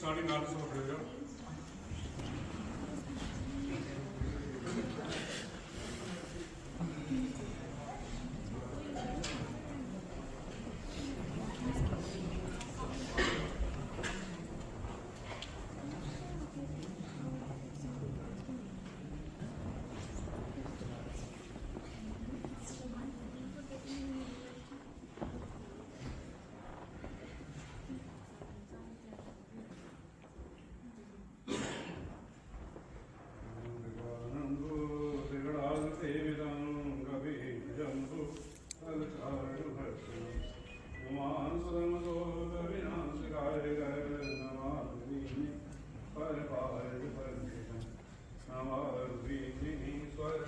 starting also of नमः विघ्नेश्वर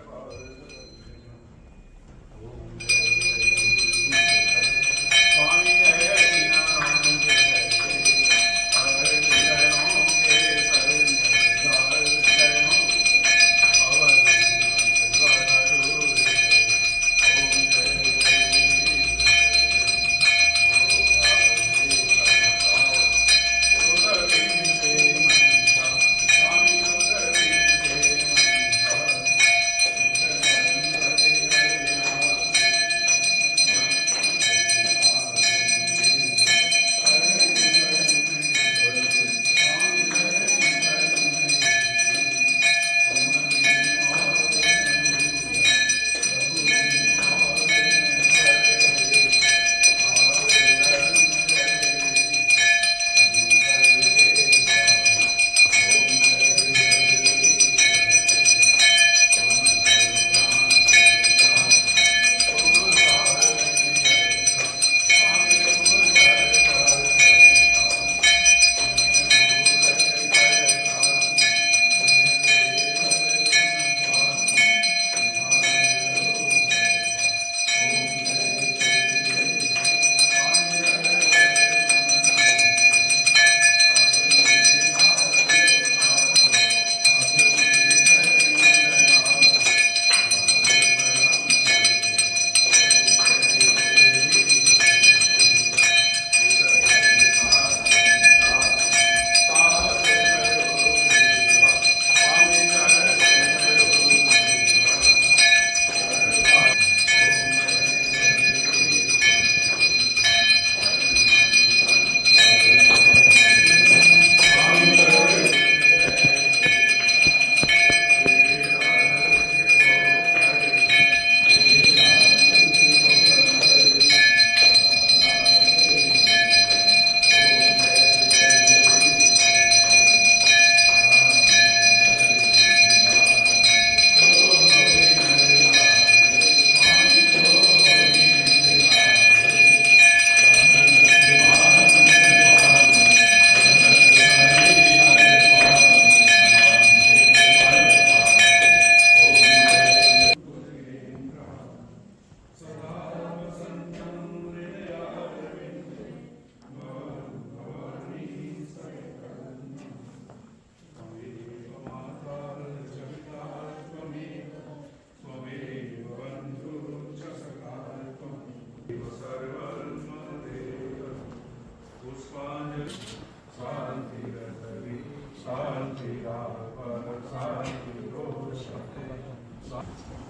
शांति शांति शांति